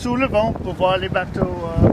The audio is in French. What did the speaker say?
sous le vent pour voir les bateaux euh,